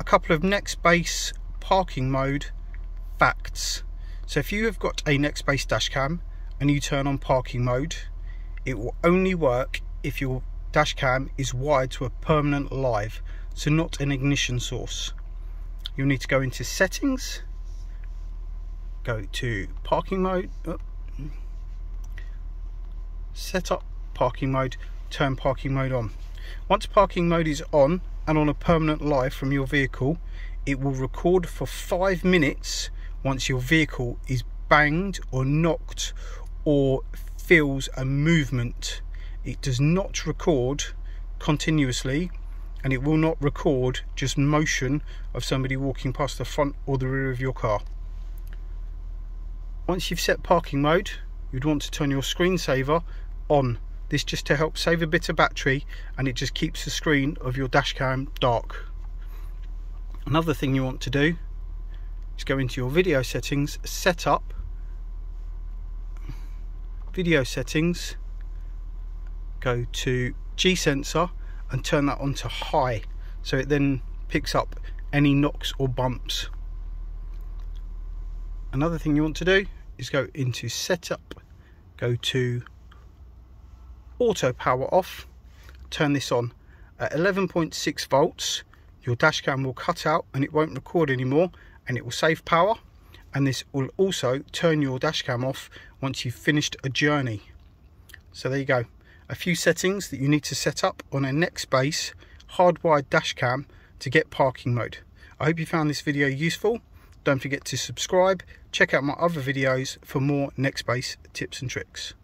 a couple of Nextbase parking mode facts. So if you have got a Nextbase dashcam and you turn on parking mode, it will only work if your dashcam is wired to a permanent live, so not an ignition source. You'll need to go into settings, go to parking mode, set up parking mode, turn parking mode on. Once parking mode is on and on a permanent live from your vehicle, it will record for five minutes once your vehicle is banged or knocked or feels a movement. It does not record continuously and it will not record just motion of somebody walking past the front or the rear of your car. Once you've set parking mode, you'd want to turn your screensaver on. This just to help save a bit of battery and it just keeps the screen of your dashcam dark. Another thing you want to do is go into your video settings, setup, video settings, go to G sensor and turn that on to high so it then picks up any knocks or bumps. Another thing you want to do is go into setup, go to auto power off, turn this on at 11.6 volts. Your dashcam will cut out and it won't record anymore and it will save power. And this will also turn your dashcam off once you've finished a journey. So there you go. A few settings that you need to set up on a Nextbase hardwired dashcam to get parking mode. I hope you found this video useful. Don't forget to subscribe. Check out my other videos for more Nextbase tips and tricks